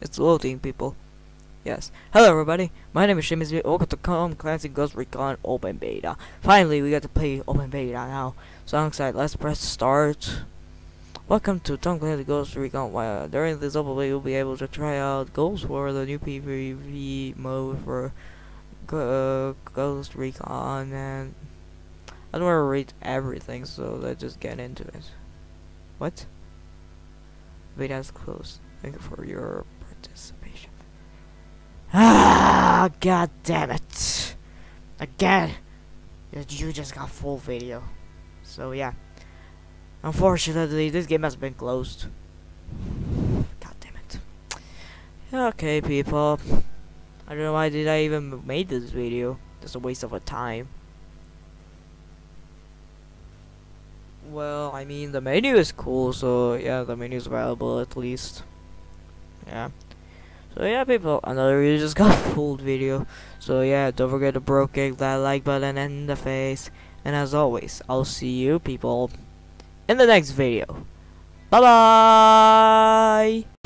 It's loading, people. Yes. Hello, everybody. My name is Sheamus. Welcome to Tom Clancy Ghost Recon Open Beta. Finally, we got to play Open Beta now. So I'm excited. Let's press start. Welcome to Tom Clancy Ghost Recon. Well, during this open beta, you'll be able to try out Ghost War, the new PvP mode for uh, Ghost Recon, and I don't want to read everything, so let's just get into it. What? Beta is closed. Thank you for your participation. Ah, god damn it. Again. You just got full video. So yeah. Unfortunately, this game has been closed. God damn it. Okay, people. I don't know why did I even made this video. Just a waste of a time. Well, I mean, the menu is cool, so yeah, the menu is available at least. Yeah. So yeah, people, another video just got full video. So yeah, don't forget to Brogue kick that like button in the face. And as always, I'll see you people in the next video. Bye bye!